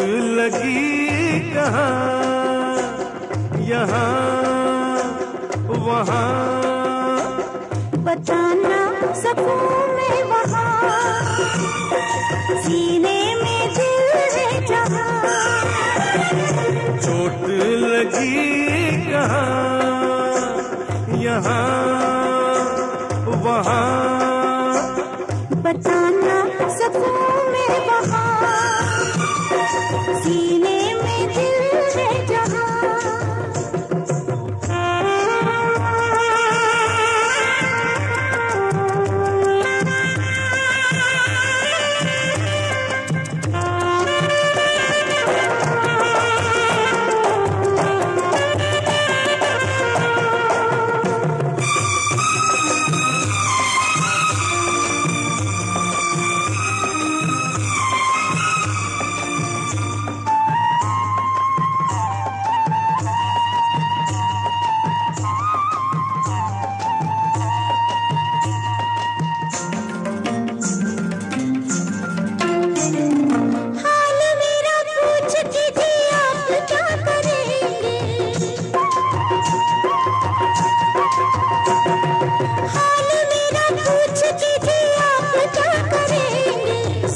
लगी कहाँ? यहाँ वहाँ? बताना सकूँ मैं वहाँ। सीने में दिल है जहाँ। चोट लगी कहाँ? यहाँ वहाँ? बताना सीने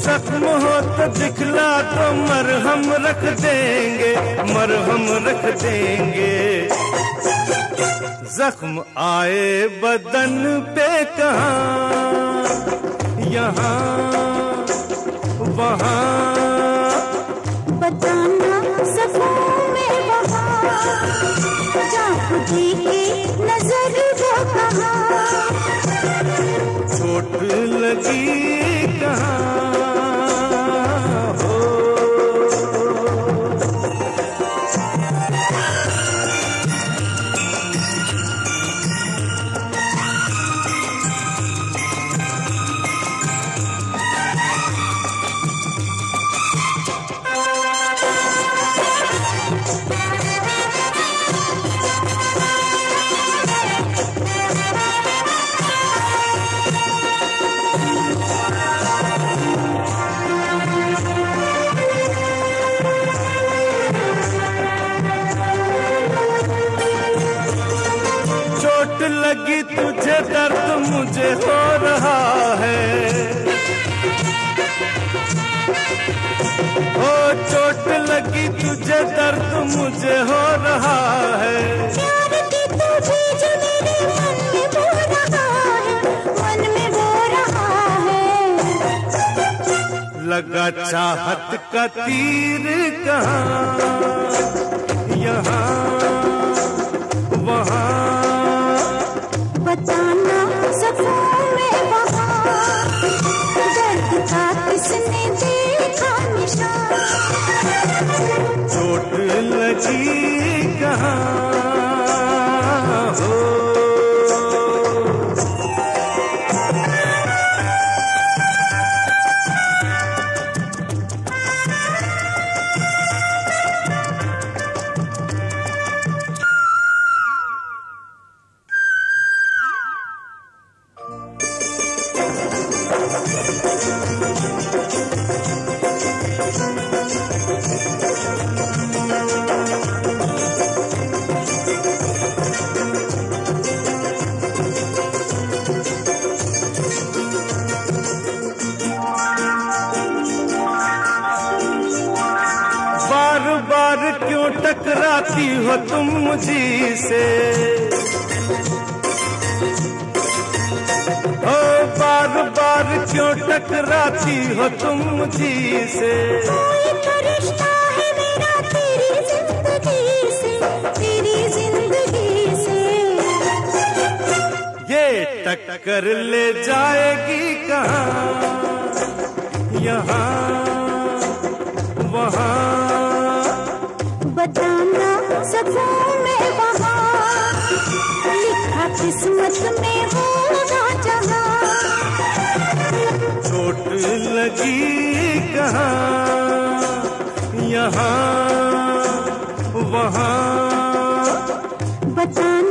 जख्म हो तो दिखला तो मरहम रख देंगे, मरहम रख देंगे। जख्म आए बदन पे कहा, यहाँ, वहाँ। बताना सकूँ मैं वहाँ जा खुदी की नज़र वो कहाँ। मुझे हो रहा है। ओ चोट लगी तुझे दर्द मुझे हो रहा है। प्यार की तू बीज मेरे मन में बो रहा है मन में बो रहा है। लगा चाहत का तीर कहाँ? यहाँ लगी टकराती हो तुम मुझी से। ओ बार बार क्यों टकराती हो तुम मुझी से? कोई रिश्ता मेरा तेरी ज़िंदगी से तेरी ज़िंदगी से। ये टक्कर ले जाएगी कहाँ? यहाँ वहाँ। बताना सकूँ मैं वहाँ। लिखा किस्मत में होगा जहाँ। चोट लगी कहाँ? यहाँ वहाँ। बता